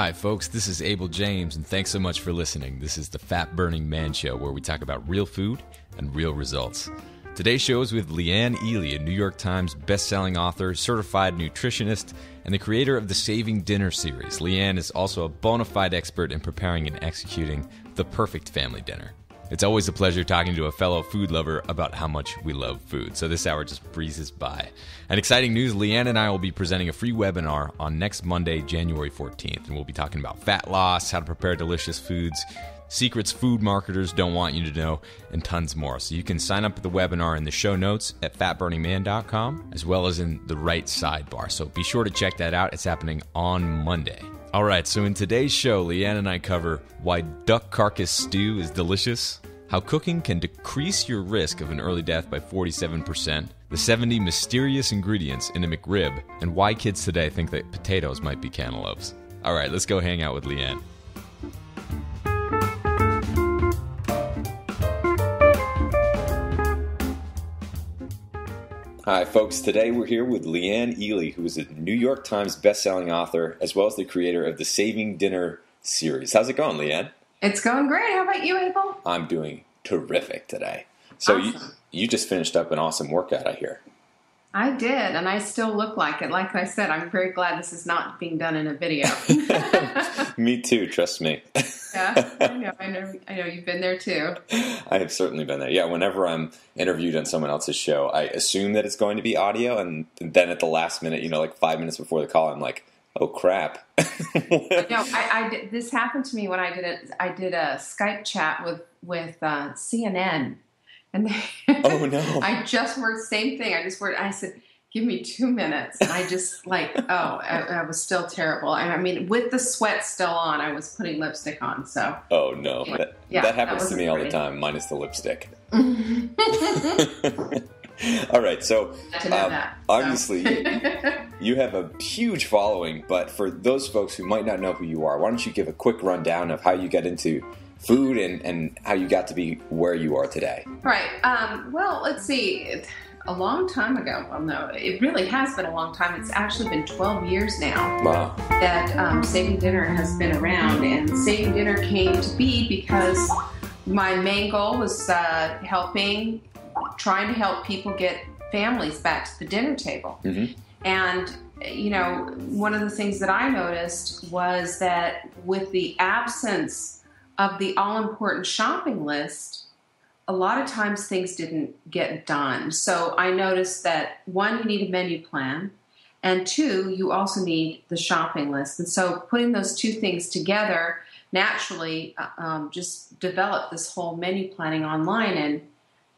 Hi, folks. This is Abel James, and thanks so much for listening. This is the Fat Burning Man Show, where we talk about real food and real results. Today's show is with Leanne Ely, a New York Times bestselling author, certified nutritionist, and the creator of the Saving Dinner series. Leanne is also a bona fide expert in preparing and executing the perfect family dinner. It's always a pleasure talking to a fellow food lover about how much we love food. So this hour just breezes by. And exciting news Leanne and I will be presenting a free webinar on next Monday, January 14th. And we'll be talking about fat loss, how to prepare delicious foods, secrets food marketers don't want you to know, and tons more. So you can sign up for the webinar in the show notes at fatburningman.com as well as in the right sidebar. So be sure to check that out. It's happening on Monday. All right, so in today's show, Leanne and I cover why duck carcass stew is delicious, how cooking can decrease your risk of an early death by 47%, the 70 mysterious ingredients in a McRib, and why kids today think that potatoes might be cantaloupes. All right, let's go hang out with Leanne. Hi, folks. Today we're here with Leanne Ely, who is a New York Times bestselling author, as well as the creator of the Saving Dinner series. How's it going, Leanne? It's going great. How about you, Abel? I'm doing terrific today. So Awesome. you you just finished up an awesome workout, I hear. I did, and I still look like it. Like I said, I'm very glad this is not being done in a video. me too, trust me. yeah, I know, I know, I know. You've been there too. I have certainly been there. Yeah, whenever I'm interviewed on someone else's show, I assume that it's going to be audio, and then at the last minute, you know, like five minutes before the call, I'm like, "Oh crap!" No, I, I did, this happened to me when I did a I did a Skype chat with with uh, CNN, and they, Oh, no. I just worked same thing. I just worked. I said. Give me two minutes. And I just like, oh, I, I was still terrible. And I mean, with the sweat still on, I was putting lipstick on. So oh no, that, Yeah, that that happens to me all the time, minus the lipstick. all right, so um, obviously you have a huge following, but for those folks who might not know who you are, why don't you give a quick rundown of how you got into food and, and how you got to be where you are today? Right. Um, well, let's see. A long time ago. Well, no, it really has been a long time. It's actually been 12 years now Wow. that um, Saving Dinner has been around. And Saving Dinner came to be because my main goal was uh, helping, trying to help people get families back to the dinner table. Mhm. And, you know, one of the things that I noticed was that with the absence of the all important shopping list, a lot of times things didn't get done. So I noticed that one, you need a menu plan, and two, you also need the shopping list. And so putting those two things together naturally uh, um, just developed this whole menu planning online. And,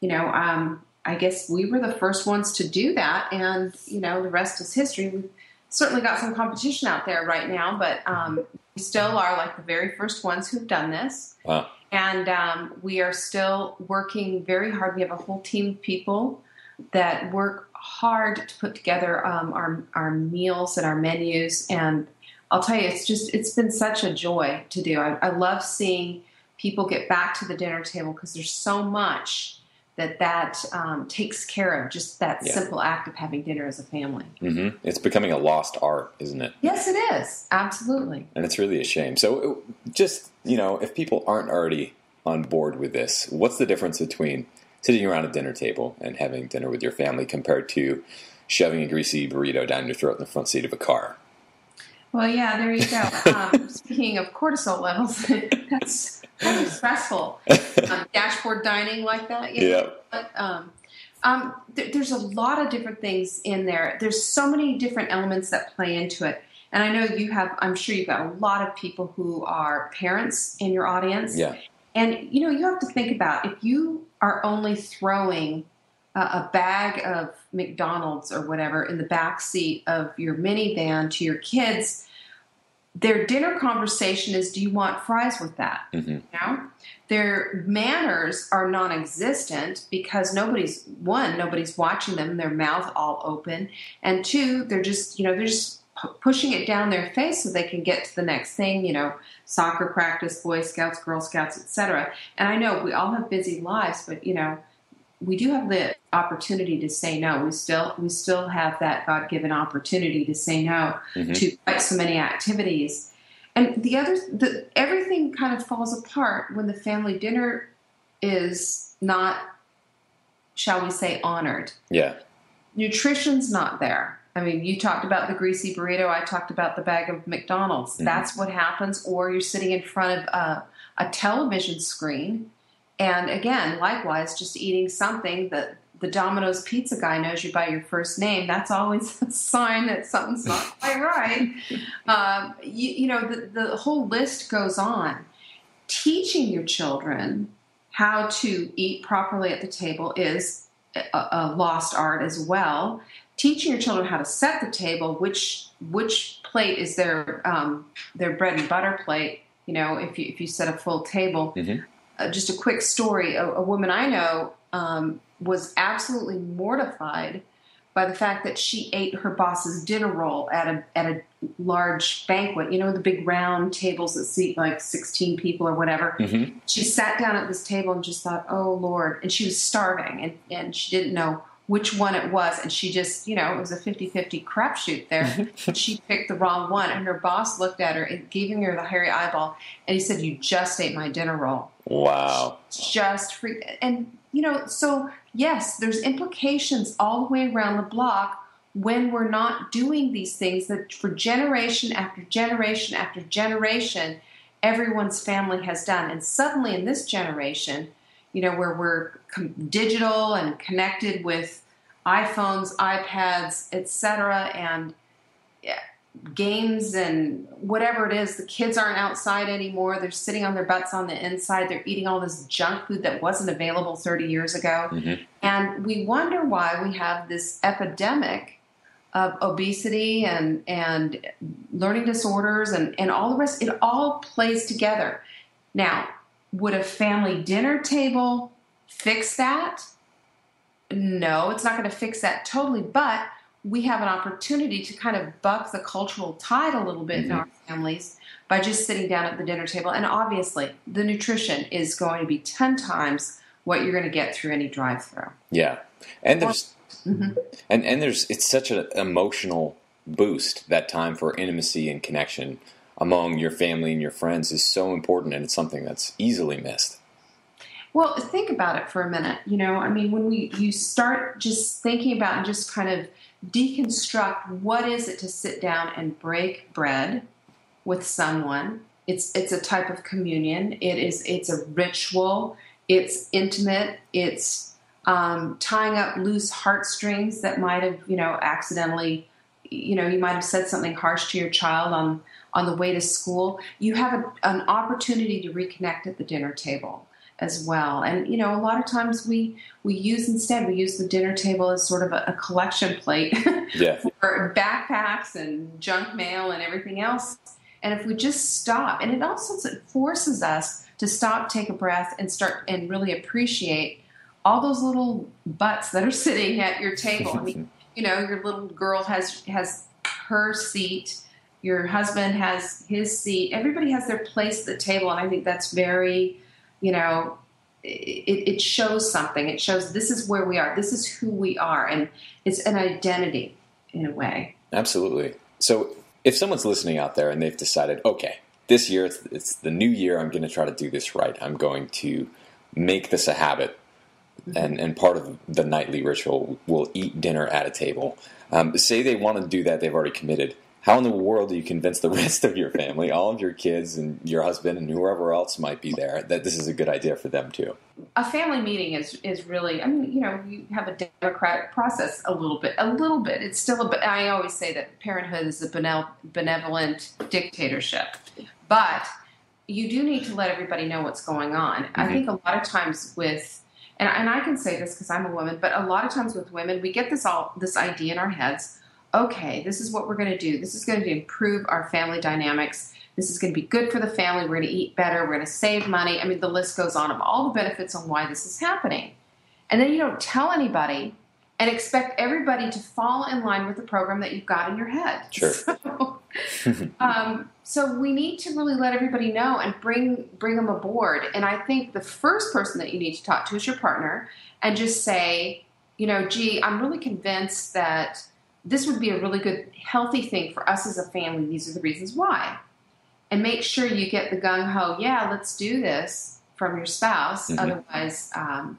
you know, um, I guess we were the first ones to do that. And, you know, the rest is history. We've certainly got some competition out there right now, but um, we still are like the very first ones who've done this. Wow. And um, we are still working very hard. We have a whole team of people that work hard to put together um, our, our meals and our menus. And I'll tell you, it's just, it's been such a joy to do. I, I love seeing people get back to the dinner table because there's so much that that um, takes care of, just that Yeah. simple act of having dinner as a family. hmm It's becoming a lost art, isn't it? Yes, it is. Absolutely. And it's really a shame. So, uh, just, you know, if people aren't already on board with this, what's the difference between sitting around a dinner table and having dinner with your family compared to shoving a greasy burrito down your throat in the front seat of a car? Well, yeah, there you go. Um, speaking of cortisol levels, that's kind of stressful. Um, dashboard dining like that, you know? Yeah. But, um, um, th- there's a lot of different things in there. There's so many different elements that play into it. And I know you have, I'm sure you've got a lot of people who are parents in your audience. Yeah. And you know, you have to think about if you are only throwing a, a bag of McDonald's or whatever in the back seat of your minivan to your kids, their dinner conversation is, "Do you want fries with that?" hmm You know, their manners are non-existent because nobody's one, nobody's watching them, their mouth all open, and two, they're just you know they're just pu- pushing it down their face so they can get to the next thing. You know, soccer practice, Boy Scouts, Girl Scouts, etc. And I know we all have busy lives, but you know, we do have the opportunity to say no. We still we still have that God given opportunity to say no Mhm. to quite so many activities. And the other, the, everything kind of falls apart when the family dinner is not, shall we say, honored. Yeah. Nutrition's not there. I mean, you talked about the greasy burrito. I talked about the bag of McDonald's. Mm-hmm. That's what happens. Or you're sitting in front of a, a television screen, and again, likewise, just eating something that the Domino's pizza guy knows you by your first name. That's always a sign that something's not quite right. Um, you, you know, the, the whole list goes on. Teaching your children how to eat properly at the table is a, a lost art as well teaching your children how to set the table, which which plate is their um, their bread and butter plate. You know, if you if you set a full table. Mm-hmm. Uh, just a quick story: a, a woman I know um, was absolutely mortified by the fact that she ate her boss's dinner roll at a at a large banquet. You know, the big round tables that seat like sixteen people or whatever. Mm-hmm. She sat down at this table and just thought, "Oh Lord!" And she was starving, and and she didn't know which one it was and she just you know it was a 50-50 crapshoot there. She picked the wrong one and her boss looked at her and giving her the hairy eyeball and he said you just ate my dinner roll. Wow. Just free and you know so yes there's implications all the way around the block when we're not doing these things that for generation after generation after generation everyone's family has done. And suddenly in this generation you know, where we're com- digital and connected with iPhones, iPads, etc., and yeah, games and whatever it is. The kids aren't outside anymore. They're sitting on their butts on the inside. They're eating all this junk food that wasn't available 30 years ago. Mm-hmm. And we wonder why we have this epidemic of obesity and, and learning disorders and, and all the rest. It all plays together. Now, would a family dinner table fix that? No, it's not going to fix that totally, but we have an opportunity to kind of buck the cultural tide a little bit mm-hmm. in our families by just sitting down at the dinner table. And obviously, the nutrition is going to be 10 times what you're going to get through any drive through. Yeah. And there's mm-hmm. and and there's it's such an emotional boost that time for intimacy and connection among your family and your friends is so important and it's something that's easily missed. Well, think about it for a minute. You know, I mean, when we you start just thinking about and just kind of deconstruct what is it to sit down and break bread with someone. It's it's a type of communion. It is it's a ritual. It's intimate. It's um, tying up loose heartstrings that might have you know accidentally, you know, you might have said something harsh to your child on on the way to school, you have a, an opportunity to reconnect at the dinner table as well. And you know, a lot of times we we use instead we use the dinner table as sort of a, a collection plate yeah. for backpacks and junk mail and everything else. And if we just stop, and it also forces us to stop, take a breath, and start and really appreciate all those little butts that are sitting at your table. I mean, you know, your little girl has has her seat your husband has his seat. Everybody has their place at the table, and I think that's very, you know, it, it, shows something. It shows this is where we are. This is who we are, and it's an identity in a way. Absolutely. So, if someone's listening out there and they've decided, okay, this year it's, it's the new year, I'm going to try to do this right. I'm going to make this a habit, mm-hmm. and and part of the nightly ritual will eat dinner at a table. Um, say they want to do that, they've already committed how in the world do you convince the rest of your family, all of your kids and your husband and whoever else might be there, that this is a good idea for them too? A family meeting is is really, I mean, you know, you have a democratic process a little bit, a little bit. It's still a, but I always say that parenthood is a benevolent dictatorship, but you do need to let everybody know what's going on. Mm-hmm. I think a lot of times with and, and I can say this because I'm a woman, but a lot of times with women, we get this all this idea in our heads okay, this is what we're going to do. This is going to improve our family dynamics. This is going to be good for the family. We're going to eat better. We're going to save money. I mean, the list goes on of all the benefits on why this is happening. And then you don't tell anybody and expect everybody to fall in line with the program that you've got in your head. Sure. So, um, so we need to really let everybody know and bring bring them aboard. And I think the first person that you need to talk to is your partner, and just say, you know, gee, I'm really convinced that this would be a really good, healthy thing for us as a family. These are the reasons why. and make sure you get the gung ho, yeah, let's do this from your spouse. Mhm. Otherwise, um,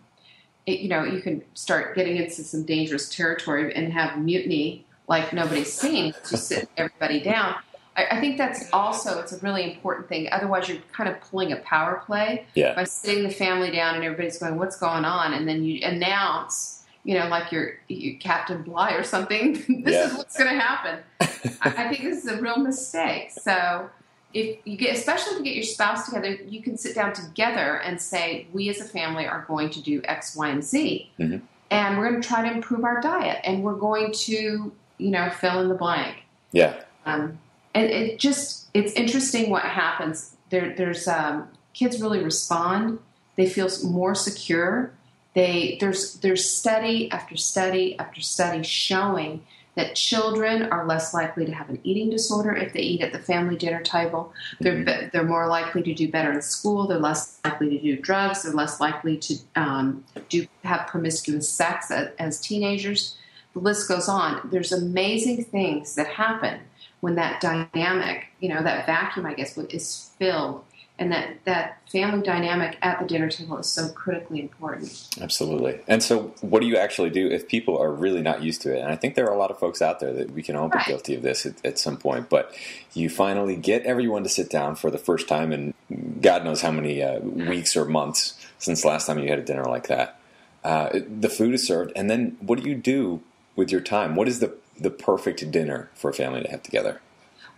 it, you know, you can start getting into some dangerous territory and have mutiny like nobody's seen to sit everybody down. I, I think that's also it's a really important thing. Otherwise, you're kind of pulling a power play Yeah. by sitting the family down and everybody's going, "What's going on?" And then you announce, you know, like you're, you Captain Bligh or something. this Yeah. is what's going to happen. I, I think this is a real mistake. So if you get, especially if you get your spouse together, you can sit down together and say, "We as a family are going to do X, Y, and Z, Mhm. and we're going to try to improve our diet, and we're going to, you know, fill in the blank." Yeah. Um, and it just it's interesting what happens. There, there's um, kids really respond. They feel more secure. They there's there's study after study after study showing that children are less likely to have an eating disorder if they eat at the family dinner table. They're be- they're more likely to do better in school. They're less likely to do drugs. They're less likely to um, do have promiscuous sex as, as teenagers. The list goes on. There's amazing things that happen when that dynamic, you know, that vacuum, I guess, is filled, and that that family dynamic at the dinner table is so critically important. Absolutely. And so, what do you actually do if people are really not used to it? And I think there are a lot of folks out there that we can all be guilty of this at, at some point. But you finally get everyone to sit down for the first time in God knows how many uh, weeks or months since last time you had a dinner like that. Uh, the food is served, and then what do you do with your time? What is the the perfect dinner for a family to have together?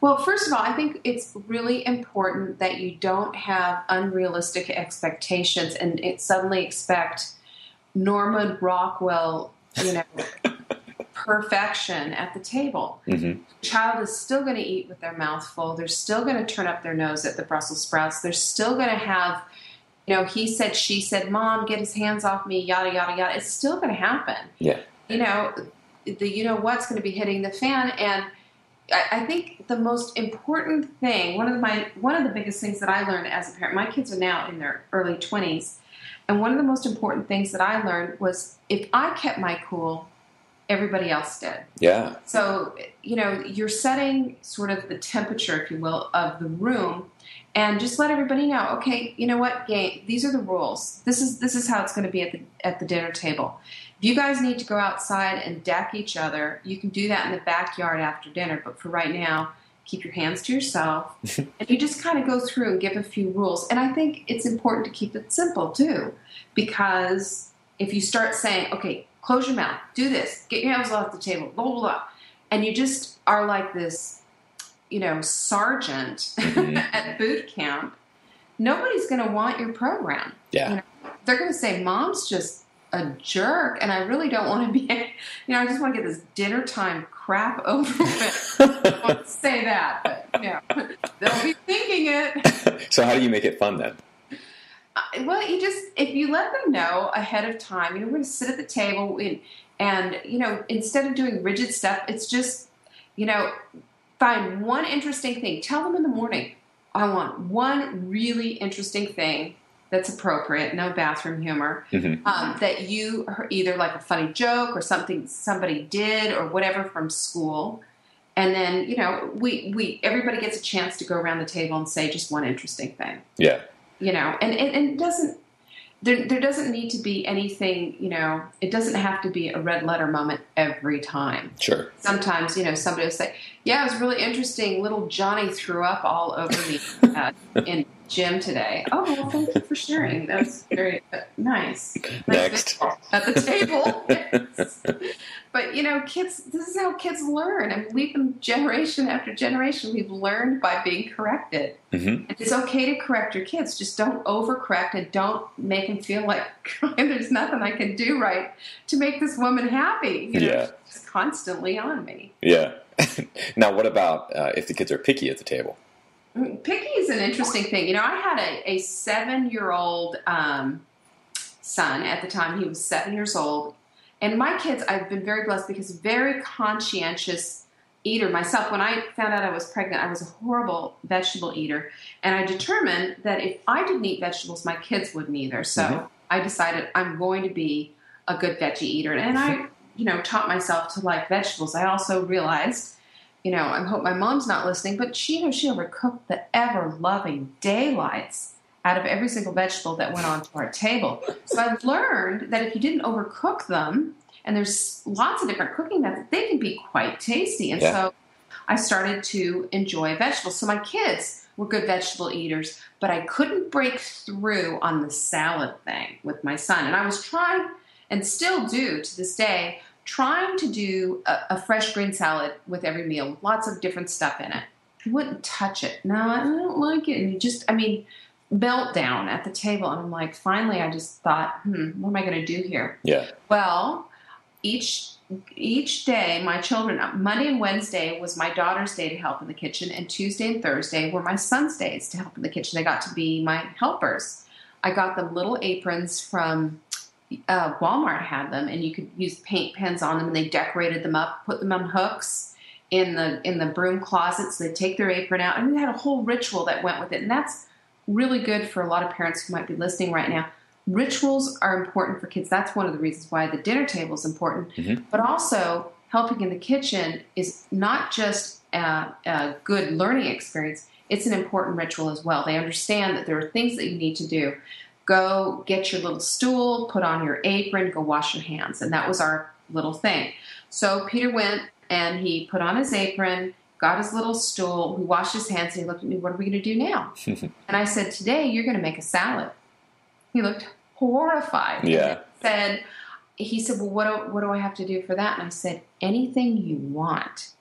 Well, first of all, I think it's really important that you don't have unrealistic expectations and it suddenly expect Norman Rockwell, you know, perfection at the table. Mm-hmm. child is still going to eat with their mouth full. They're still going to turn up their nose at the Brussels sprouts. They're still going to have, you know, he said, she said, mom, get his hands off me, yada, yada, yada. It's still going to happen. Yeah. You know, the you know what's going to be hitting the fan. And I, I think the most important thing, one of my, one of the biggest things that I learned as a parent, my kids are now in their early 20s. And one of the most important things that I learned was if I kept my cool, everybody else did. Yeah. So, you know, you're setting sort of the temperature, if you will, of the room, and just let everybody know. Okay, you know what, game? These are the rules. This is this is how it's going to be at the at the dinner table. If you guys need to go outside and deck each other, you can do that in the backyard after dinner. But for right now, keep your hands to yourself, and you just kind of go through and give a few rules. And I think it's important to keep it simple too, because if you start saying, okay, close your mouth, do this, get your hands off the table, blah, blah, blah, and you just are like this, you know, sergeant Mhm. at boot camp, nobody's going to want your program. Yeah. You know, they're going to say, Mom's just a jerk, and I really don't want to be, you know, I just want to get this dinner time crap over with. I won't say that, but, you know, they'll be thinking it. so, how do you make it fun then? Uh, well, you just if you let them know ahead of time, you know, we're going to sit at the table and, and you know, instead of doing rigid stuff, it's just you know, find one interesting thing. Tell them in the morning, I want one really interesting thing that's appropriate, no bathroom humor, Mhm. um, that you heard either like a funny joke or something somebody did or whatever from school. And then, you know, we, we everybody gets a chance to go around the table and say just one interesting thing Yeah. you know and, and, and it doesn't there, there doesn't need to be anything you know it doesn't have to be a red letter moment every time Sure. sometimes you know somebody will say yeah it was really interesting little johnny threw up all over me uh, in gym today oh well thank you for sharing that was very uh, nice Next. at the table Yes. but you know kids this is how kids learn and we've been generation after generation we've learned by being corrected hmm it's okay to correct your kids. Just don't overcorrect and don't make them feel like there's nothing I can do right to make this woman happy. You know, Yeah. she's constantly on me. Yeah. now, what about uh, if the kids are picky at the table? Picky is an interesting thing. You know, I had a, a seven year old um, son at the time. He was seven years old. And my kids, I've been very blessed because very conscientious eater myself. When I found out I was pregnant, I was a horrible vegetable eater. And I determined that if I didn't eat vegetables, my kids wouldn't either. So Mhm. I decided I'm going to be a good veggie eater. And I, you know, taught myself to like vegetables. I also realized you know, I hope my mom's not listening, but she, knows she overcooked the ever loving daylights out of every single vegetable that went onto our table. So I've learned that if you didn't overcook them, and there's lots of different cooking methods, they can be quite tasty. And Yeah. so I started to enjoy vegetables. So my kids were good vegetable eaters, but I couldn't break through on the salad thing with my son. And I was trying, and still do to this day, trying to do a, a fresh green salad with every meal, with lots of different stuff in it. He wouldn't touch it. No, I don't like it. And you just, I mean, meltdown at the table. And I'm like, finally, I just thought, hmm, what am I going to do here? Yeah. Well, each each day, my children Monday and Wednesday was my daughter's day to help in the kitchen, and Tuesday and Thursday were my son's days to help in the kitchen. They got to be my helpers. I got them little aprons from uh, Walmart had them, and you could use paint pens on them, and they decorated them up, put them on hooks in the in the broom closet. So they take their apron out, and we had a whole ritual that went with it, and that's really good for a lot of parents who might be listening right now. Rituals are important for kids. That's one of the reasons why the dinner table is important. Mhm. But also, helping in the kitchen is not just a, a good learning experience, it's an important ritual as well. They understand that there are things that you need to do. Go get your little stool, put on your apron, go wash your hands. And that was our little thing. So Peter went and he put on his apron, got his little stool, he washed his hands, and he looked at me, What are we going to do now? and I said, Today you're going to make a salad. He looked horrified. Yeah. Said, he said, Well, what do, what do I have to do for that? And I said, Anything you want.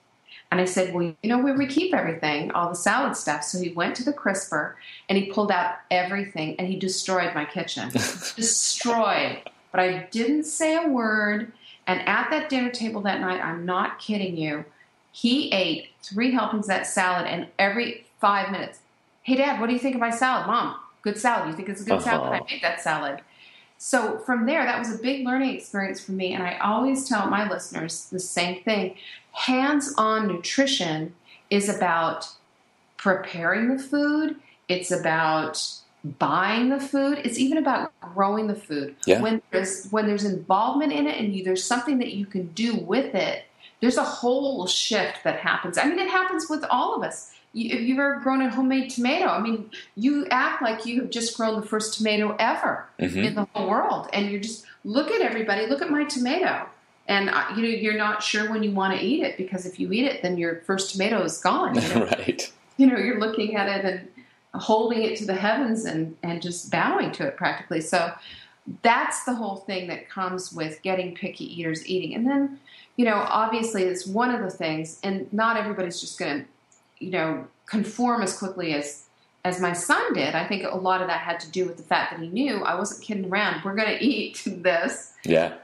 And I said, Well, you know where we keep everything, all the salad stuff. So he went to the crisper and he pulled out everything and he destroyed my kitchen. destroyed. But I didn't say a word. And at that dinner table that night, I'm not kidding you, he ate three helpings of that salad and every five minutes, Hey, Dad, what do you think of my salad? Mom, good salad. You think it's a good salad? I Uh-huh. made that salad. So from there, that was a big learning experience for me. And I always tell my listeners the same thing hands on nutrition is about preparing the food, it's about buying the food, it's even about growing the food. Yeah. When there's when there's involvement in it and you, there's something that you can do with it, there's a whole shift that happens. I mean, it happens with all of us. If you've ever grown a homemade tomato, I mean, you act like you have just grown the first tomato ever Mhm. in the whole world, and you're just look at everybody, look at my tomato, and you know you're not sure when you want to eat it because if you eat it, then your first tomato is gone. You know, right. you know you're looking at it and holding it to the heavens and and just bowing to it practically. So that's the whole thing that comes with getting picky eaters eating, and then you know obviously it's one of the things, and not everybody's just going to you know conform as quickly as as my son did. I think a lot of that had to do with the fact that he knew I wasn't kidding around. We're going to eat this. Yeah.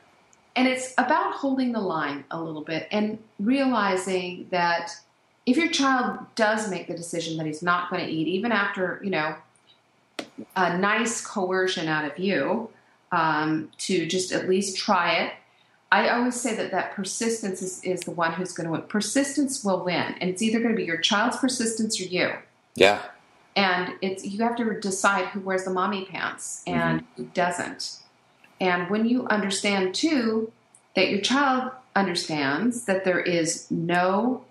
And it's about holding the line a little bit and realizing that if your child does make the decision that he's not going to eat, even after, you know, a nice coercion out of you um, to just at least try it, I always say that that persistence is, is the one who's going to win. Persistence will win. And it's either going to be your child's persistence or you Yeah. and it's you have to decide who wears the mommy pants mm-hmm. and who doesn't and when you understand too that your child understands that there is no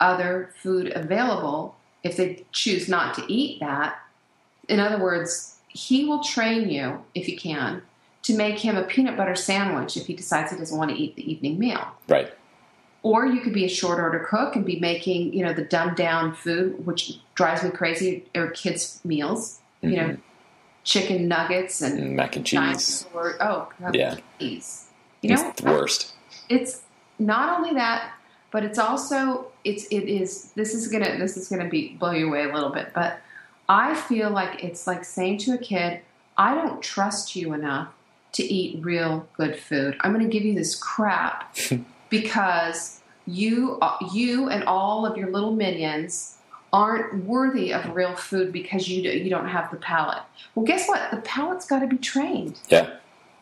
other food available if they choose not to eat that in other words he will train you if he can to make him a peanut butter sandwich if he decides he doesn't want to eat the evening meal Right. or you could be a short order cook and be making you know the dumbed down food which drives me crazy or kids meals you know mm-hmm. chicken nuggets and And mac and cheese. dinosaur oh Yeah. cheese. you know It's the worst. it's not only that but it's also it's it is this is gonna this is gonna be blow you away a little bit but i feel like it's like saying to a kid i don't trust you enough to eat real good food i'm gonna give you this crap because you you and all of your little minions aren't worthy of real food because you you don't have the palate well guess what the palate's got to be trained Yeah.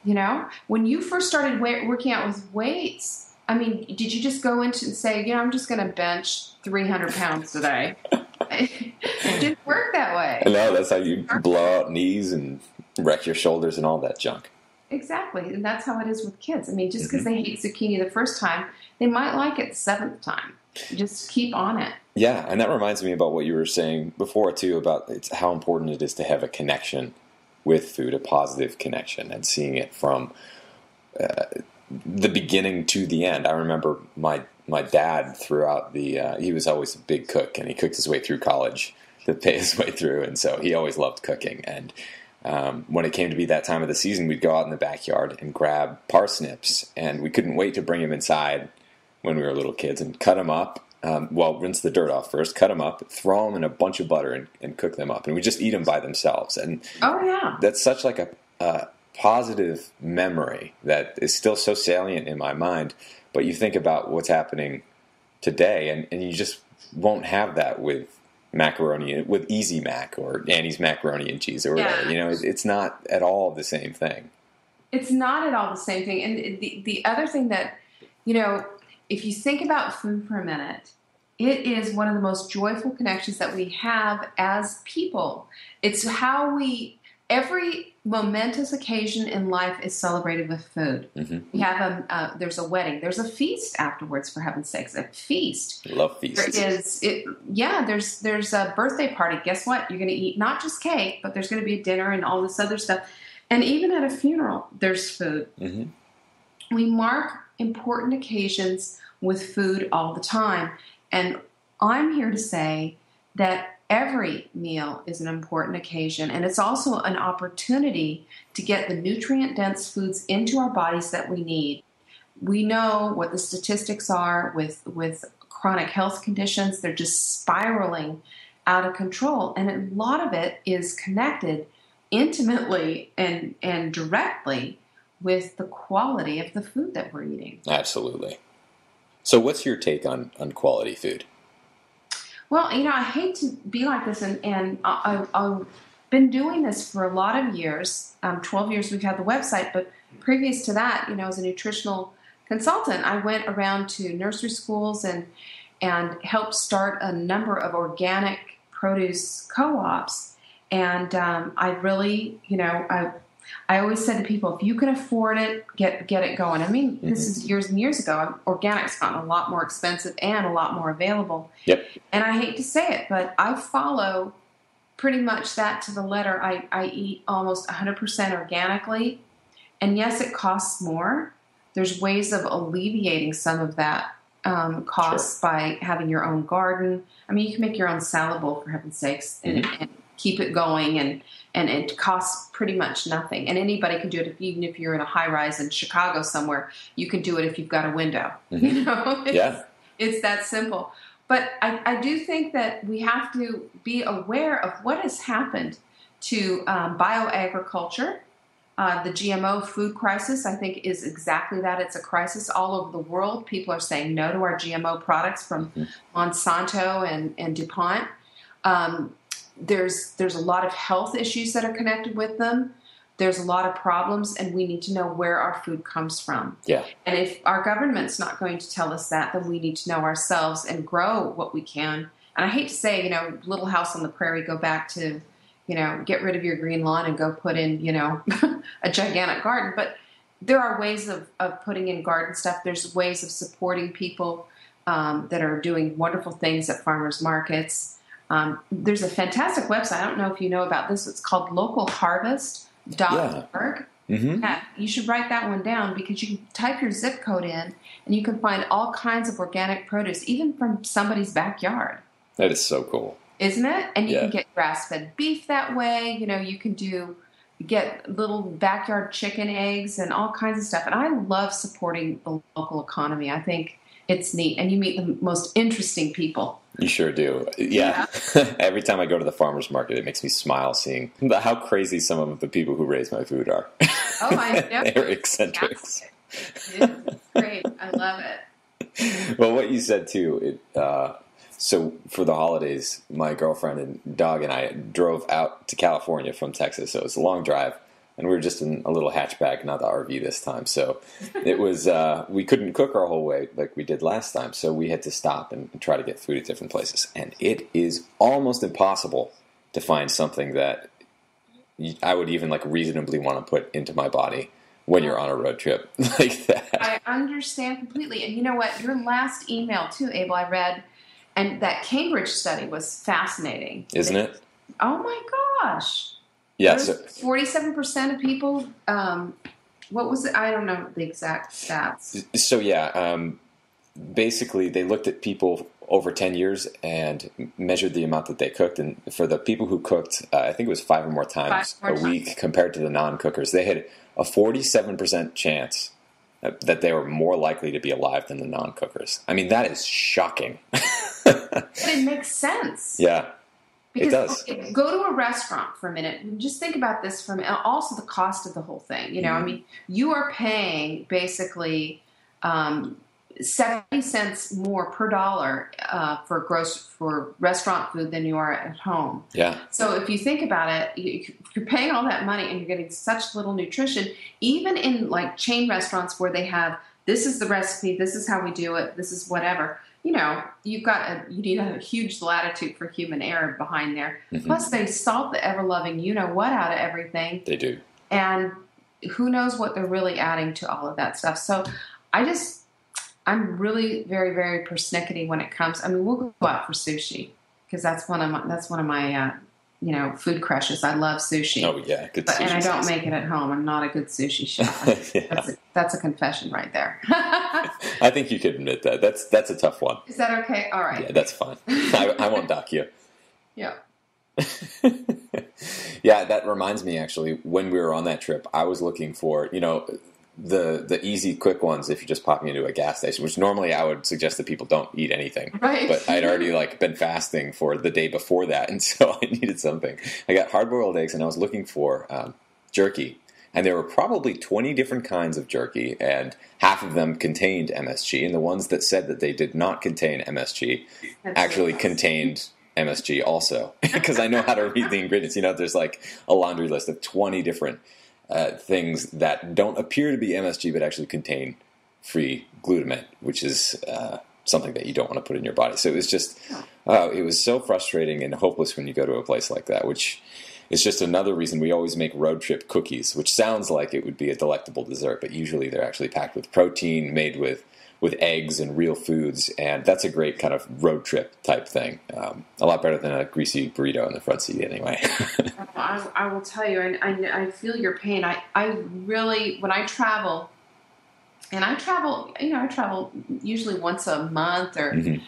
you know, when you first started working out with weights, I mean, did you just go into and say, you know, I'm just going to bench 300 pounds today? it didn't work that way. No, that's how you blow out knees and wreck your shoulders and all that junk. Exactly. And that's how it is with kids. I mean, just because Mm-hmm. they hate zucchini the first time, they might like it the seventh time. Just keep on it. Yeah, and that reminds me about what you were saying before too about it's how important it is to have a connection with food, a positive connection, and seeing it from uh, the beginning to the end. I remember my my dad throughout the uh, he was always a big cook, and he cooked his way through college to pay his way through, and so he always loved cooking. And um, when it came to be that time of the season, we'd go out in the backyard and grab parsnips, and we couldn't wait to bring them inside when we were little kids and cut them up. Um, well, rinse the dirt off first, cut them up, throw them in a bunch of butter, and, and cook them up. And we just eat them by themselves. And Oh yeah. that's such like a, a positive memory that is still so salient in my mind. But you think about what's happening today, and, and you just won't have that with macaroni with Easy Mac or Annie's macaroni and cheese or whatever. Yeah. You know, it, it's not at all the same thing. It's not at all the same thing. And the, the other thing that, you know, if you think about food for a minute, it is one of the most joyful connections that we have as people. It's how we, every momentous occasion in life is celebrated with food. Mhm. We have a, uh, there's a wedding, there's a feast afterwards, for heaven's sakes, a feast. I love feasts. is it yeah, there's there's a birthday party. Guess what? You're gonna eat not just cake, but there's gonna be a dinner and all this other stuff. And even at a funeral, there's food. hmm We mark important occasions with food all the time. And I'm here to say that every meal is an important occasion, and it's also an opportunity to get the nutrient dense foods into our bodies that we need. We know what the statistics are with, with chronic health conditions, they're just spiraling out of control. And a lot of it is connected intimately and, and directly with the quality of the food that we're eating. Absolutely. So, what's your take on, on quality food? Well, you know, I hate to be like this, and, and I, I've been doing this for a lot of years. Um, 12 years we've had the website, but previous to that, you know, as a nutritional consultant, I went around to nursery schools and and helped start a number of organic produce co-ops. And um, I really, you know, I I always said to people, if you can afford it, get get it going. I mean, this is years and years ago. Organic's gotten a lot more expensive and a lot more available. Yep. And I hate to say it, but I follow pretty much that to the letter. I, I eat almost 100% organically. And yes, it costs more. There's ways of alleviating some of that um, cost by having your own garden. I mean, you can make your own salad bowl, for heaven's sakes, and, and keep it going. And, and it costs pretty much nothing. And anybody can do it, if, even if you're in a high rise in Chicago somewhere, you can do it if you've got a window. You know? It's- Yeah. it's that simple. But I, I do think that we have to be aware of what has happened to um, bioagriculture. Uh, the GMO food crisis, I think, is exactly that. It's a crisis all over the world. People are saying no to our GMO products from Monsanto and, and DuPont. Um, there's there's a lot of health issues that are connected with them. There's a lot of problems, and we need to know where our food comes from. Yeah. And if our government's not going to tell us that, then we need to know ourselves and grow what we can. And I hate to say, you know, Little House on the Prairie, go back to, you know, get rid of your green lawn and go put in, you know, a gigantic garden. But there are ways of, of putting in garden stuff. There's ways of supporting people um, that are doing wonderful things at farmers markets. Um, there's a fantastic website. I don't know if you know about this. It's called localharvest.org. Yeah. Mm-hmm. Yeah, you should write that one down because you can type your zip code in and you can find all kinds of organic produce, even from somebody's backyard, That is so cool. isn't it? And you Yeah. can get grass fed beef that way. You know, you can do get little backyard chicken eggs and all kinds of stuff. And I love supporting the local economy. I think it's neat, and you meet the most interesting people. You sure do. Yeah. Every time I go to the farmer's market, it makes me smile seeing how crazy some of the people who raise my food are. Oh, I know. They're eccentrics. Great. I love it. well, what you said too. It, uh, so for the holidays, my girlfriend and dog and I drove out to California from Texas. So it's a long drive, and we were just in a little hatchback, not the RV this time. So it was uh, we couldn't cook our whole way like we did last time. So we had to stop and try to get food at different places, and it is almost impossible to find something that I would even like reasonably want to put into my body when you're on a road trip like that. I understand completely. And you know what? Your last email too, Abel, I read, and that Cambridge study was fascinating. Isn't it? Oh my gosh. Yeah. Forty-seven percent of people. Um, what was it? I don't know the exact stats. so yeah. Um, basically, they looked at people over 10 years and measured the amount that they cooked. And for the people who cooked, uh, I think it was five or more times more a week compared to the non cookers, they had a 47% chance that that they were more likely to be alive than the non cookers. I mean, that is shocking. But it makes sense. yeah. Because does. okay, go to a restaurant for a minute and just think about this from also the cost of the whole thing. You know, I Mhm. mean, you are paying basically um, seventy cents more per dollar uh, for gross for restaurant food than you are at home. Yeah. So if you think about it, you, you're paying all that money and you're getting such little nutrition. Even in like chain restaurants where they have this is the recipe, this is how we do it, this is whatever. You know, you've got a you need a huge latitude for human error behind there. Mhm. Plus, they salt the ever loving you know what out of everything, They do. and who knows what they're really adding to all of that stuff. So, I just I'm really very very persnickety when it comes. I mean, we'll go out for sushi because that's one of my that's one of my uh, you know food crushes. I love sushi. Oh, yeah. Good But, and I don't make it at home. I'm not a good sushi chef. yeah. That's a, that's a confession right there. I think you could admit that. That's that's a tough one. Is that okay? All right. Yeah, that's fine. I, I won't dock you. Yeah. yeah, that reminds me actually, when we were on that trip, I was looking for, you know, the the easy quick ones if you're just popping into a gas station, which normally I would suggest that people don't eat anything. Right. But I'd already like been fasting for the day before that, and so I needed something. I got hard boiled eggs, and I was looking for um, jerky, and there were probably 20 different kinds of jerky, and half of them contained MSG, and the ones that said that they did not contain MSG That's actually so contained MSG also because I know how to read the ingredients. You know, there's like a laundry list of 20 different uh, things that don't appear to be MSG but actually contain free glutamate, which is uh, something that you don't want to put in your body. So it was just, uh, it was so frustrating and hopeless when you go to a place like that, which is just another reason we always make road trip cookies, which sounds like it would be a delectable dessert, but usually they're actually packed with protein, made with with eggs and real foods, and that's a great kind of road trip type thing. Um, a lot better than a greasy burrito in the front seat, anyway. I, I will tell you, and I, I feel your pain. I, I really, when I travel, and I travel, you know, I travel usually once a month, or Mhm.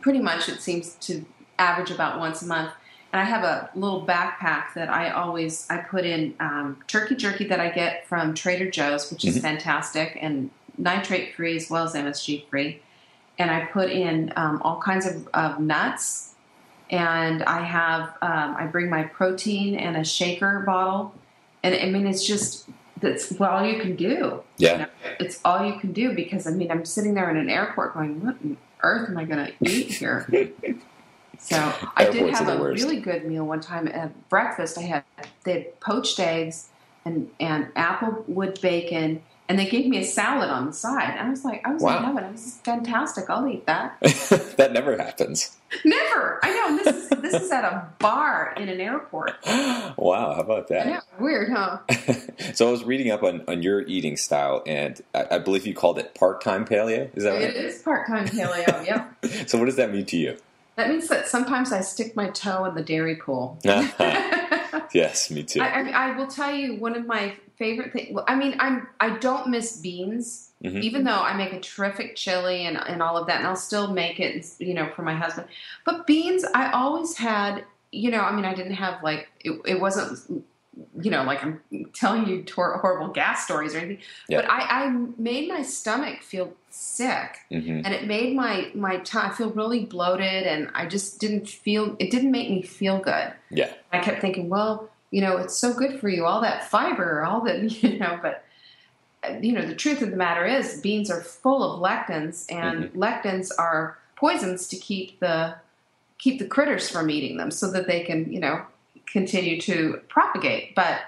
pretty much it seems to average about once a month. And I have a little backpack that I always I put in um, turkey jerky that I get from Trader Joe's, which is Mhm. fantastic and nitrate free as well as MSG free. And I put in um, all kinds of, of nuts and I have um, I bring my protein and a shaker bottle, and I mean it's just that's all you can do. Yeah. You know, it's all you can do because I mean I'm sitting there in an airport going, what on earth am I going to eat here? so I did have a worst. really good meal one time at breakfast. I had they had poached eggs and and applewood bacon. And they gave me a salad on the side. And I was like, I was Wow. in heaven. It was fantastic. I'll eat that. that never happens. Never. I know. This is this is at a bar in an airport. wow, how about that? know. Weird, huh? so I was reading up on, on your eating style, and I, I believe you called it part-time paleo. Is that It right? is part time paleo. Yep. So what does that mean to you? That means that sometimes I stick my toe in the dairy pool. yes, me too. I, I, I will tell you one of my favorite things. I mean, I'm I don't miss beans, Mhm. even though I make a terrific chili and and all of that, and I'll still make it, you know, for my husband. But beans, I always had, you know, I mean, I didn't have like it, it wasn't. You know, like I'm telling you tor- horrible gas stories or anything, Yeah. but I, I made my stomach feel sick, hmm and it made my my tongue I feel really bloated, and I just didn't feel. It didn't make me feel good. Yeah, I kept thinking, well, you know, it's so good for you, all that fiber, all that, you know, but you know, the truth of the matter is beans are full of lectins and lectins are poisons to keep the keep the critters from eating them so that they can, you know, continue to propagate. But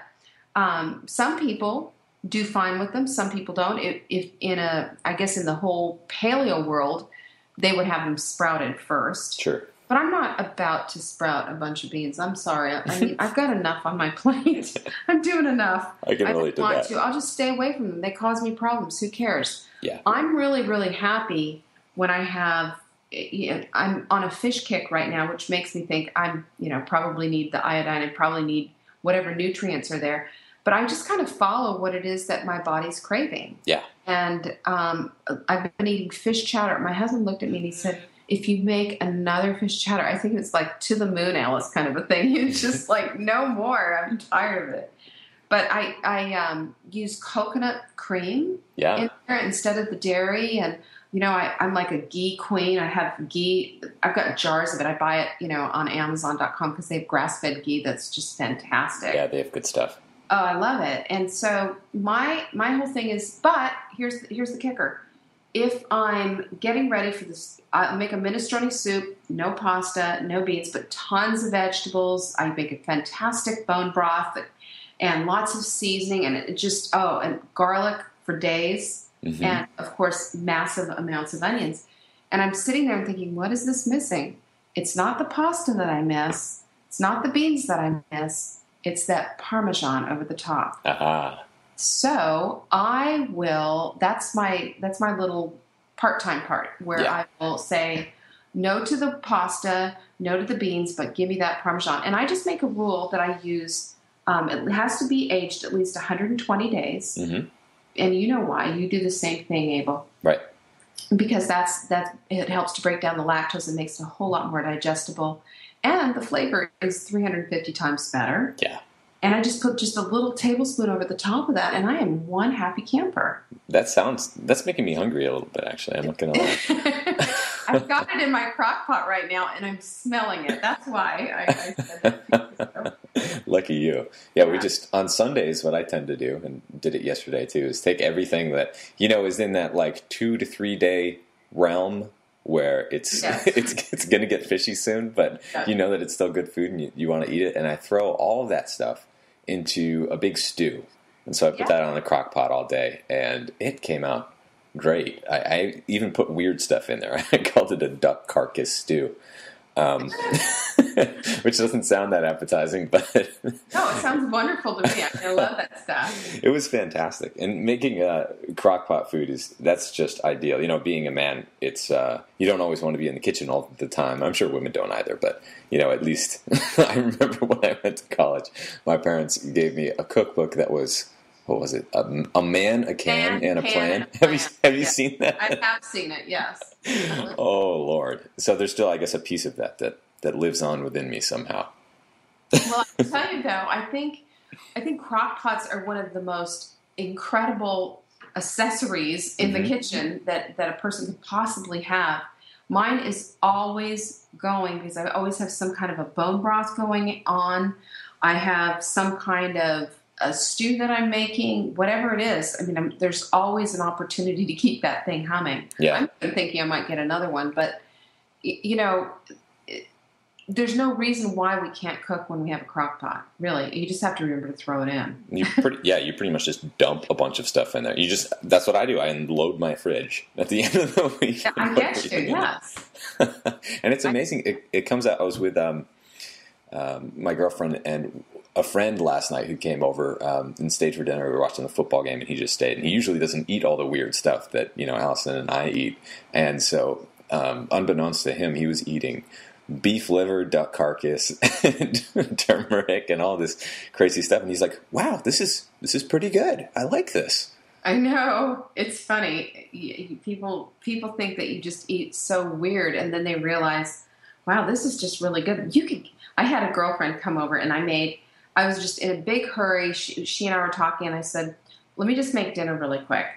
um, some people do fine with them, some people don't. If, if in a I guess in the whole paleo world, they would have them sprouted first sure. But I'm not about to sprout a bunch of beans. I'm sorry. I mean, I've got enough on my plate. I'm doing enough. I can I don't to want that. to. I'll just stay away from them. They cause me problems. Who cares? Yeah. I'm really, really happy when I have. you know, I'm on a fish kick right now, which makes me think I'm, you know, probably need the iodine and probably need whatever nutrients are there. But I just kind of follow what it is that my body's craving. Yeah. And um, I've been eating fish chowder. My husband looked at me and he said, if you make another fish chowder, I think it's like to the moon, Alice, kind of a thing. It's just like no more. I'm tired of it. But I I um, use coconut cream Yeah. in there instead of the dairy, and you know I, I'm like a ghee queen. I have ghee. I've got jars of it. I buy it, you know, on Amazon.com because they have grass fed ghee that's just fantastic. yeah, they have good stuff. Oh, I love it. And so my my whole thing is, but here's here's the kicker. If I'm getting ready for this, I make a minestrone soup, no pasta, no beans, but tons of vegetables. I make a fantastic bone broth and lots of seasoning, and it just oh, and garlic for days, Mhm. and of course massive amounts of onions. And I'm sitting there and thinking, what is this missing? It's not the pasta that I miss. It's not the beans that I miss. It's that parmesan over the top. Aha. So I will. That's my that's my little part time part where Yeah. I will say no to the pasta, no to the beans, but give me that parmesan. And I just make a rule that I use. Um, it has to be aged at least 120 days, Mhm. and you know why? You do the same thing, Abel Right. because that's that it helps to break down the lactose and makes it a whole lot more digestible and the flavor is 350 times better Yeah. And i just put just a little tablespoon over the top of that and i am one happy camper That sounds. That's making me hungry a little bit. Actually, I'm not gonna lie. i've got it in my crock pot right now and i'm smelling it that's why i, I said that. Lucky you. Yeah, we just on Sundays. What I tend to do, and did it yesterday too, is take everything that you know is in that like two to three day realm where it's Yes. it's it's gonna get fishy soon, but Yeah. you know that it's still good food and you, you want to eat it. And I throw all of that stuff into a big stew, and so I put Yeah. that on the crock pot all day, and it came out great. I, I even put weird stuff in there. I called it a duck carcass stew. Um, which doesn't sound that appetizing, but no it sounds wonderful to me i love that stuff it was fantastic. And making uh, crock pot food is that's just ideal. You know, being a man, it's uh, you don't always want to be in the kitchen all the time. I'm sure women don't either, but you know, at least I remember when I went to college, my parents gave me a cookbook that was what was it? A, a man, a can, Man, and a can, plan. and a Have you have you seen that? i have seen it yes oh Lord! So there's still, I guess, a piece of that that that lives on within me somehow. well, I tell you though, I think I think crock pots are one of the most incredible accessories in Mhm. the kitchen that that a person could possibly have. Mine is always going because I always have some kind of a bone broth going on. I have some kind of a stew that I'm making, whatever it is. I mean, I'm, there's always an opportunity to keep that thing humming. Yeah. I'm thinking I might get another one, but y- you know, it- there's no reason why we can't cook when we have a crock pot. Really, you just have to remember to throw it in. You pretty, yeah, you pretty much just dump a bunch of stuff in there. You just that's what I do. I unload my fridge at the end of the week. I get you. Yes. and it's amazing. It, it comes out. I was with um, um, my girlfriend and a friend last night who came over um, and stayed for dinner. We were watching the football game, and he just stayed. And he usually doesn't eat all the weird stuff that you know Allison and I eat. And so, um, unbeknownst to him, he was eating beef liver, duck carcass, and turmeric, and all this crazy stuff. And he's like, "Wow, this is this is pretty good. I like this." I know it's funny. People people think that you just eat so weird, and then they realize, wow, this is just really good. You could. I had a girlfriend come over, and I made. I was just in a big hurry. She, she and I were talking, and I said, "Let me just make dinner really quick."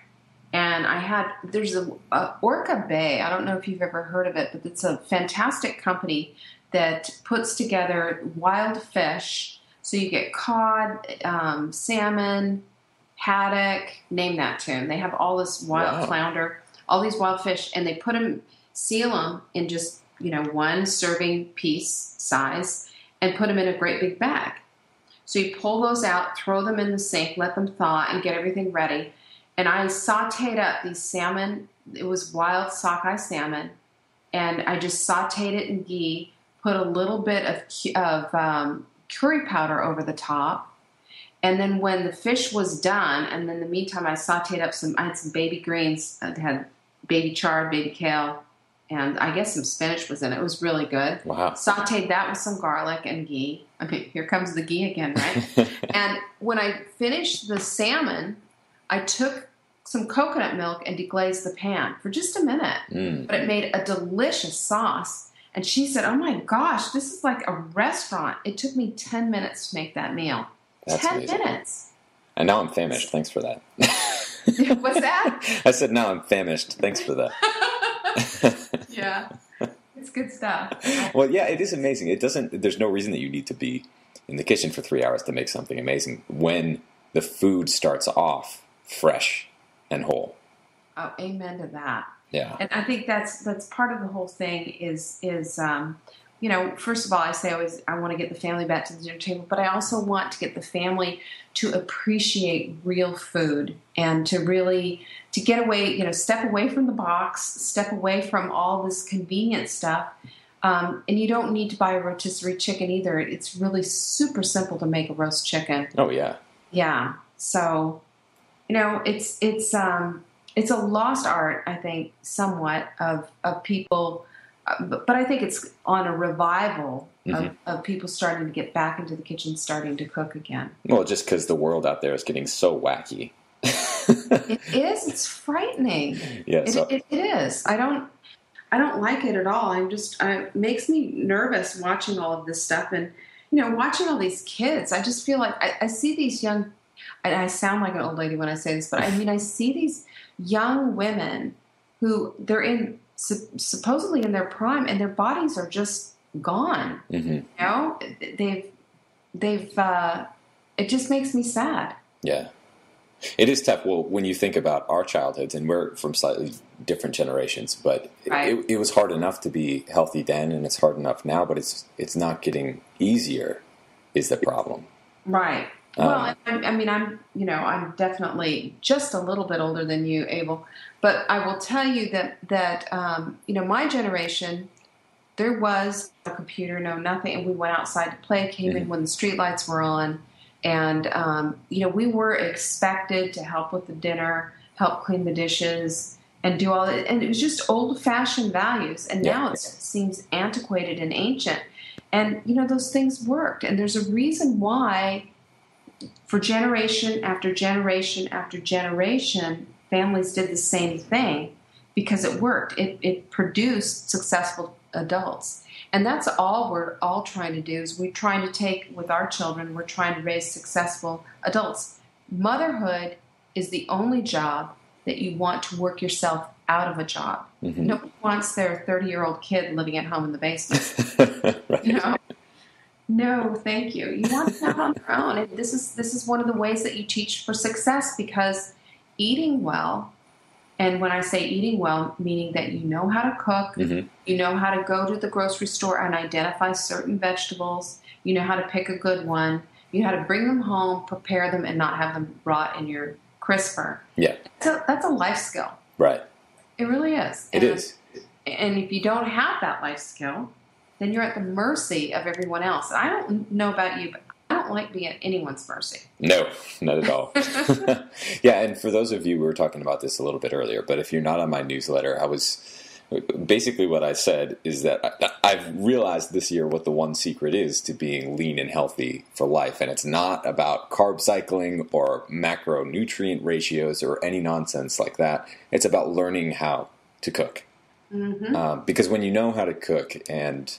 And I had there's a, a Orca Bay. I don't know if you've ever heard of it, but it's a fantastic company that puts together wild fish. So you get cod, um, salmon, haddock, name that tune. They have all this wild Wow. flounder, all these wild fish, and they put them, seal them in just you know one serving piece size, and put them in a great big bag. So you pull those out, throw them in the sink, let them thaw, and get everything ready. And I sauteed up these salmon. It was wild sockeye salmon, and I just sauteed it in ghee put a little bit of of um, curry powder over the top, and then when the fish was done, and in the meantime, I sautéed up some. I had some baby greens. I had baby chard, baby kale, and I guess some spinach was in it. It was really good. Wow. Sauteed that with some garlic and ghee. I mean, here comes the ghee again, right? and when I finished the salmon, I took some coconut milk and deglazed the pan for just a minute. Mm. But it made a delicious sauce. And she said, Oh my gosh, this is like a restaurant. It took me 10 minutes to make that meal. That's 10 amazing. minutes. And now I'm famished. Thanks for that. What's that? I said now I'm famished. Thanks for that. yeah. It's good stuff. well, yeah, it is amazing. It doesn't. There's no reason that you need to be in the kitchen for three hours to make something amazing when the food starts off fresh and whole. Oh, amen to that. Yeah. and I think that's that's part of the whole thing is is um, you know first of all I say always I want to get the family back to the dinner table, but I also want to get the family to appreciate real food and to really to get away you know step away from the box, step away from all this convenient stuff. Um, and you don't need to buy a rotisserie chicken either. It's really super simple to make a roast chicken. Oh yeah. Yeah. So, you know, it's it's um it's a lost art, I think, somewhat of of people, but, but I think it's on a revival of, Mhm. of people starting to get back into the kitchen, starting to cook again. Well, just because the world out there is getting so wacky. It is. It's frightening. yeah. So it, it is. I don't. I don't like it at all. I'm just. Uh, it makes me nervous watching all of this stuff, and you know, watching all these kids. I just feel like I, I see these young. And I sound like an old lady when I say this, but I mean, I see these young women who they're in su- supposedly in their prime, and their bodies are just gone. mhm. You know, they've they've. Uh, it just makes me sad. yeah, it is tough. Well, when you think about our childhoods, and we're from slightly different generations, but Right. it, it was hard enough to be healthy then, and it's hard enough now. But it's it's not getting easier. Is the problem? Right. Um, well, I, I mean, I'm, you know, I'm definitely just a little bit older than you, Abel. But I will tell you that that um, you know, my generation, there was a computer, no nothing, and we went outside to play. Came in when the streetlights were on, and um, you know, we were expected to help with the dinner, help clean the dishes, and do all that. And it was just old-fashioned values. And Yeah. now it seems antiquated and ancient. And you know, those things worked. And there's a reason why for generation after generation after generation, families did the same thing because it worked. It, it produced successful adults. And that's all we're all trying to do is we're trying to take with our children, we're trying to raise successful adults. Motherhood is the only job that you want to work yourself out of a job. Mhm. Nobody wants their 30 year old kid living at home in the basement. right. You know? No, thank you. You want to have on your own. And this is this is one of the ways that you teach for success because eating well, and when I say eating well, meaning that you know how to cook, Mhm. you know how to go to the grocery store and identify certain vegetables, you know how to pick a good one, you know how to bring them home, prepare them, and not have them rot in your crisper. Yeah. So that's a life skill. Right. It really is. It And- is. and if you don't have that life skill, then you're at the mercy of everyone else. I don't know about you, but Don't like being at anyone's mercy. No, not at all. yeah, and for those of you, we were talking about this a little bit earlier, but if you're not on my newsletter, I was basically what I said is that I, I've realized this year what the one secret is to being lean and healthy for life, and it's not about carb cycling or macronutrient ratios or any nonsense like that. It's about learning how to cook. Mm-hmm. Um, because when you know how to cook and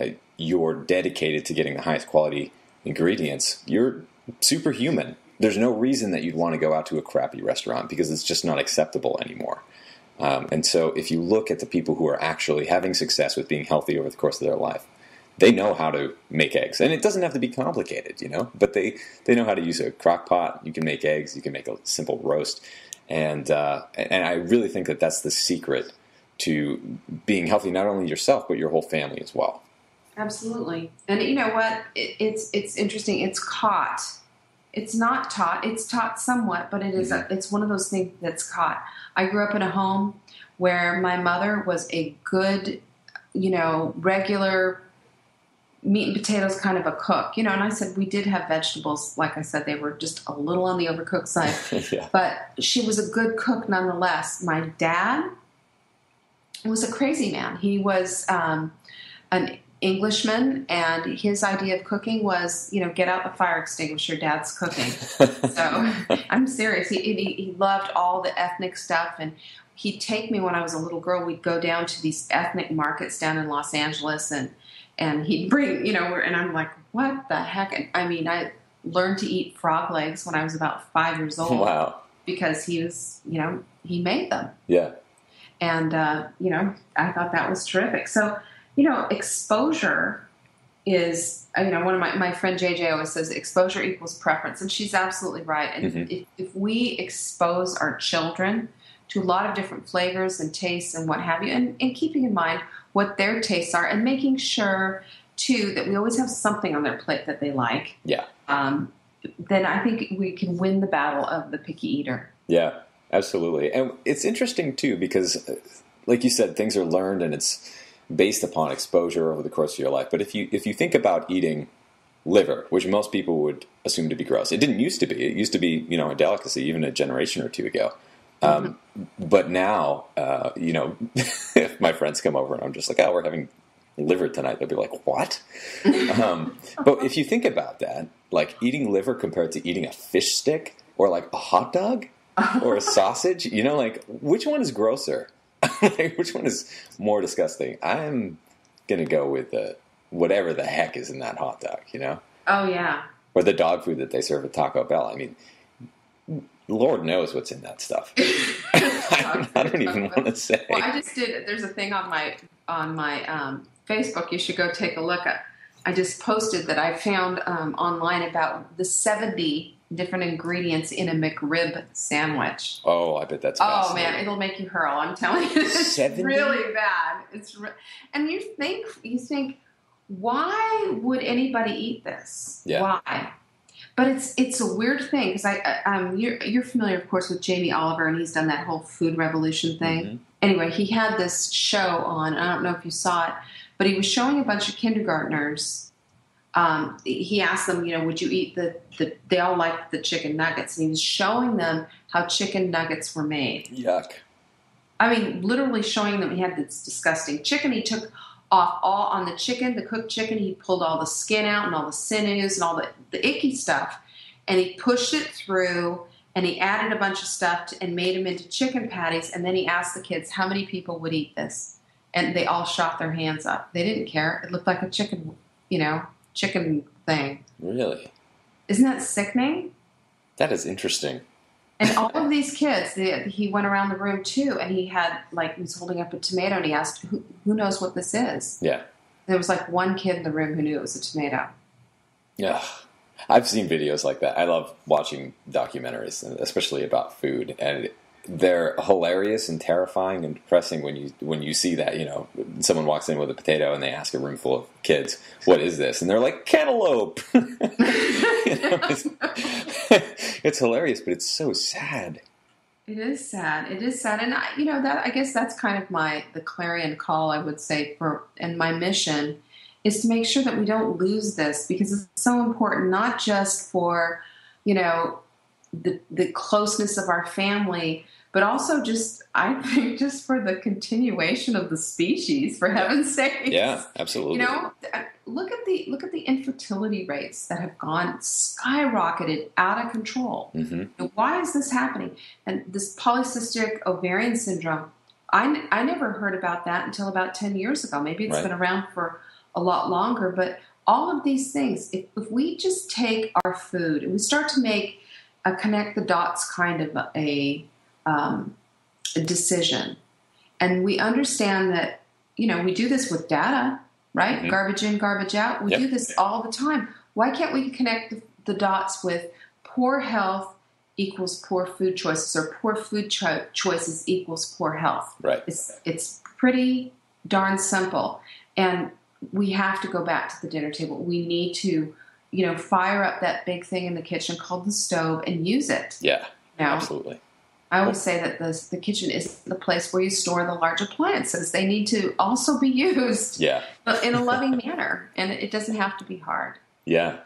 uh, you're dedicated to getting the highest quality ingredients, you're superhuman. There's no reason that you'd want to go out to a crappy restaurant because it's just not acceptable anymore. Um, and so, if you look at the people who are actually having success with being healthy over the course of their life, they know how to make eggs, and it doesn't have to be complicated, you know. But they they know how to use a crock pot. You can make eggs. You can make a simple roast, and uh, and I really think that that's the secret to being healthy, not only yourself but your whole family as well. Absolutely. And you know what? It, it's it's interesting. It's caught. It's not taught. It's taught somewhat, but it is a, it's one of those things that's caught. I grew up in a home where my mother was a good, you know, regular meat and potatoes kind of a cook, you know. And I said we did have vegetables. Like I said, they were just a little on the overcooked side, yeah. but she was a good cook nonetheless. My dad was a crazy man. He was um, an Englishman, and his idea of cooking was, you know, get out the fire extinguisher. Dad's cooking. so I'm serious. He, he he loved all the ethnic stuff, and he'd take me when I was a little girl. We'd go down to these ethnic markets down in Los Angeles, and and he'd bring, you know, and I'm like, what the heck? And I mean, I learned to eat frog legs when I was about five years old. Wow. Because he was, you know, he made them. Yeah. And, uh, you know, I thought that was terrific. So, you know, exposure is, you know, one of my, my friend JJ always says exposure equals preference. And she's absolutely right. And Mhm. if, if we expose our children to a lot of different flavors and tastes and what have you, and, and keeping in mind what their tastes are and making sure, too, that we always have something on their plate that they like, Yeah. um, then I think we can win the battle of the picky eater. Yeah, absolutely. And it's interesting too because, uh, like you said, things are learned and it's based upon exposure over the course of your life. But if you if you think about eating liver, which most people would assume to be gross, it didn't used to be. It used to be you know a delicacy even a generation or two ago. Um, But now, uh, you know, if my friends come over and I'm just like, oh, we're having liver tonight, they'll be like, what? um, but if you think about that, like eating liver compared to eating a fish stick or like a hot dog or a sausage, you know, like which one is grosser? like, which one is more disgusting? I'm gonna go with the whatever the heck is in that hot dog, you know, Oh, yeah. or the dog food that they serve at Taco Bell. I mean, Lord knows what's in that stuff. I don't even want to say. Well, I just did. There's a thing on my on my um, Facebook. You should go take a look at. I just posted that I found um, online about the 70 different ingredients in a McRib sandwich. Oh, I bet that's Oh man, it'll make you hurl. I'm telling you, it's 70? really bad. It's re- and you think you think why would anybody eat this? Yeah. Why? But it's it's a weird thing because I, I um you're you're familiar of course with Jamie Oliver and he's done that whole food revolution thing. Mhm. Anyway, he had this show on. I don't know if you saw it, but he was showing a bunch of kindergartners. Um, he asked them, you know, would you eat the, the? They all liked the chicken nuggets, and he was showing them how chicken nuggets were made. Yuck. I mean, literally showing them he had this disgusting chicken. He took off all on the chicken, the cooked chicken. He pulled all the skin out and all the sinews and all the, the icky stuff, and he pushed it through. And he added a bunch of stuff to, and made them into chicken patties. And then he asked the kids how many people would eat this, and they all shot their hands up. They didn't care. It looked like a chicken, you know, chicken thing. Really? Isn't that sickening? That is interesting. And all of these kids, they, he went around the room too, and he had like he was holding up a tomato, and he asked, "Who, who knows what this is?" Yeah. There was like one kid in the room who knew it was a tomato. Yeah. I've seen videos like that. I love watching documentaries, especially about food, and they're hilarious and terrifying and depressing when you when you see that. You know, someone walks in with a potato and they ask a room full of kids, "What is this?" and they're like, "Cantaloupe." Know, it's, it's hilarious, but it's so sad. It is sad. It is sad, and I, you know that I guess that's kind of my the clarion call I would say for and my mission is to make sure that we don't lose this because it's so important, not just for you know the the closeness of our family, but also just I think just for the continuation of the species. For heaven's sake, Yeah, absolutely. You know, look at the look at the infertility rates that have gone skyrocketed out of control. hmm Why is this happening? And this polycystic ovarian syndrome, I, I never heard about that until about 10 years ago. Maybe it's Right. been around for a lot longer, but all of these things, if, if we just take our food and we start to make a connect the dots kind of a, um, a decision, and we understand that, you know, we do this with data, right? Mhm. Garbage in, garbage out. We Yep. do this all the time. Why can't we connect the, the dots with poor health equals poor food choices or poor food cho- choices equals poor health? Right. It's it's pretty darn simple, and we have to go back to the dinner table. We need to, you know, fire up that big thing in the kitchen called the stove and use it. Yeah. Now, Absolutely. I always say that the, the kitchen is the place where you store the large appliances. They need to also be used Yeah. in a loving manner, and it doesn't have to be hard. Yeah.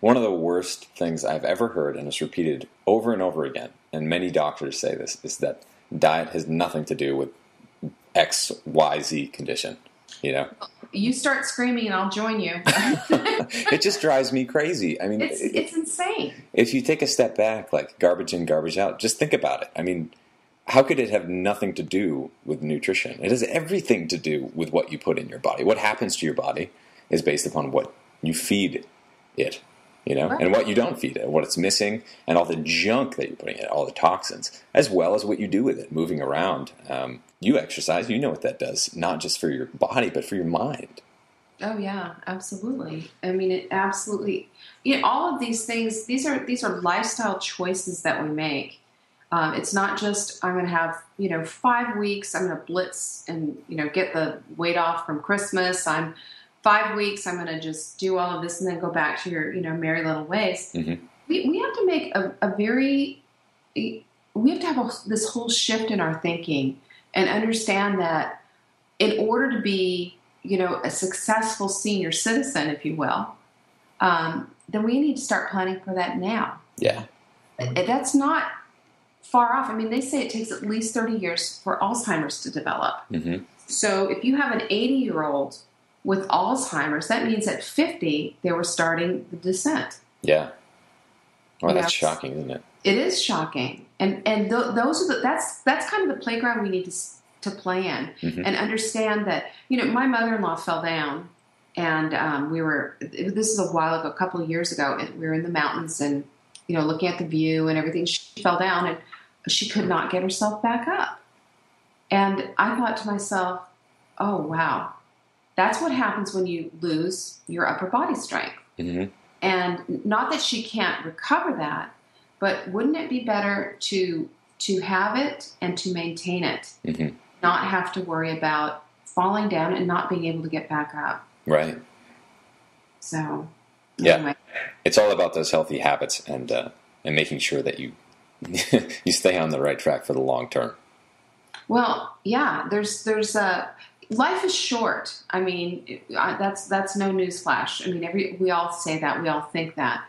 One of the worst things I've ever heard, and it's repeated over and over again, and many doctors say this, is that diet has nothing to do with X, Y, Z condition. You know, You start screaming, and I'll join you. it just drives me crazy. I mean, it's it- it's insane. if you take a step back, like garbage in, garbage out, just think about it. I mean, how could it have nothing to do with nutrition? It has everything to do with what you put in your body. What happens to your body is based upon what you feed it, you know, and what you don't feed it, what it's missing, and all the junk that you're putting in it, all the toxins, as well as what you do with it, moving around. Um, you exercise, you know what that does, not just for your body, but for your mind. Oh yeah, absolutely. I mean, it absolutely. You know, all of these things. These are these are lifestyle choices that we make. Um, it's not just I'm going to have you know five weeks. I'm going to blitz and you know get the weight off from Christmas. I'm five weeks. I'm going to just do all of this and then go back to your you know merry little ways. Mhm. We we have to make a, a very we have to have a, this whole shift in our thinking and understand that in order to be you know, a successful senior citizen, if you will, um, then we need to start planning for that now. Yeah. That's not far off. I mean, they say it takes at least 30 years for Alzheimer's to develop. hmm So if you have an 80 year old with Alzheimer's, that means at 50, they were starting the descent. Yeah. Well, that's Yes. shocking, isn't it? It is shocking. And, and th- those are the, that's, that's kind of the playground we need to, to play in. Mhm. and understand that you know my mother-in-law fell down and um, we were this is a while ago a couple of years ago and we were in the mountains and you know looking at the view and everything she fell down and she could not get herself back up and i thought to myself oh wow that's what happens when you lose your upper body strength hmm and not that she can't recover that but wouldn't it be better to to have it and to maintain it hmm not have to worry about falling down and not being able to get back up. Right. So, Yeah. anyway, It's all about those healthy habits and uh, and making sure that you you stay on the right track for the long term. well, yeah. There's there's uh, life is short. I mean, I, that's that's no newsflash. I mean, every we all say that, we all think that.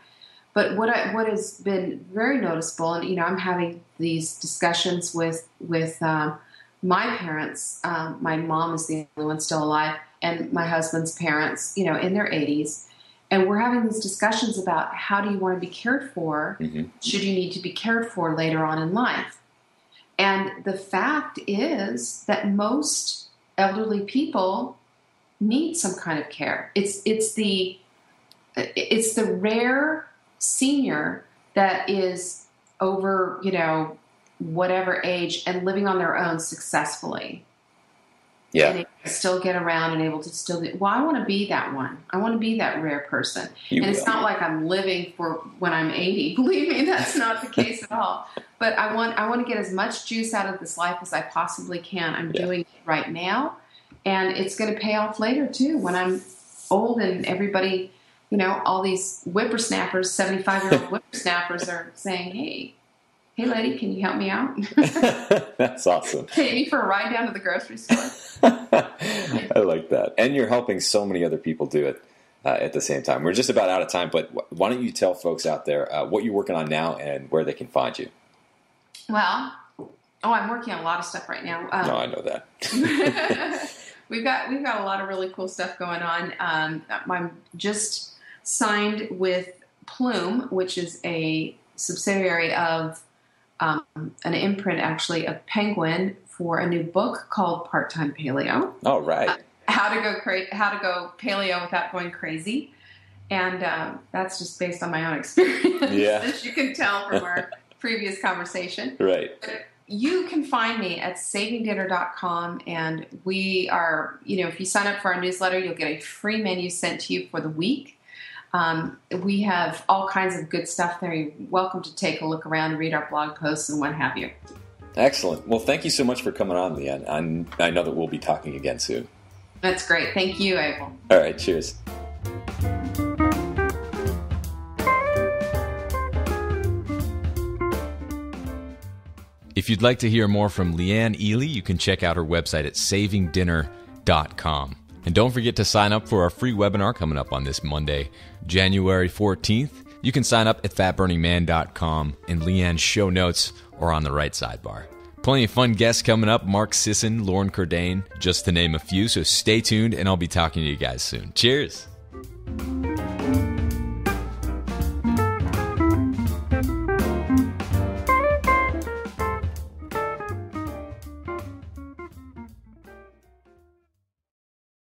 But what I, what has been very noticeable, and you know, I'm having these discussions with with um, my parents. Um, my mom is the only one still alive, and my husband's parents, you know, in their 80s, and we're having these discussions about how do you want to be cared for hmm should you need to be cared for later on in life. And the fact is that most elderly people need some kind of care. It's it's the it's the rare senior that is over, you know, whatever age and living on their own successfully Yeah. and able to still get around and able to still do, well i want to be that one i want to be that rare person You and it's will. not like i'm living for when i'm 80 believe me that's not the case at all but i want i want to get as much juice out of this life as i possibly can i'm Yeah. doing it right now and it's going to pay off later too when i'm old and everybody you know all these whippersnappers 75 year old whippersnappers are saying hey hey lady can you help me out That's awesome. take me for a ride down to the grocery store I like that. And you're helping so many other people do it uh, at the same time. We're just about out of time, but wh- why don't you tell folks out there uh, what you're working on now and where they can find you? Well, oh, I'm working on a lot of stuff right now. Um, no, I know that. we've got we've got a lot of really cool stuff going on. Um, I'm just signed with Plume, which is a subsidiary of um, an imprint, actually, of Penguin, for a new book called Part Time Paleo. All right. How to go cra- How to go paleo without going crazy. And um, that's just based on my own experience, Yeah. as you can tell from our previous conversation Right. you can find me at savingdinner.com and we are you know if you sign up for our newsletter you'll get a free menu sent to you for the week um, we have all kinds of good stuff there you're welcome to take a look around read our blog posts and what have you Excellent. Well, thank you so much for coming on, Leanne. I'm, I know that we'll be talking again soon. that's great thank you abel All right. Cheers. If you'd like to hear more from Leanne Ely, you can check out her website at savingdinner.com. And don't forget to sign up for our free webinar coming up on this Monday, January 14th. You can sign up at fatburningman.com in Leanne's show notes or on the right sidebar. Plenty of fun guests coming up Mark Sisson, Loren Cordain, just to name a few. So stay tuned, and I'll be talking to you guys soon. Cheers.